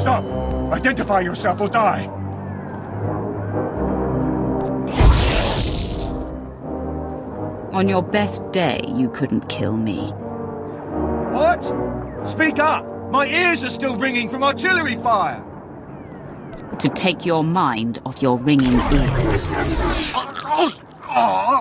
Stop! Identify yourself or die! On your best day, you couldn't kill me. What? Speak up! My ears are still ringing from artillery fire! To take your mind off your ringing ears. Uh, uh, uh.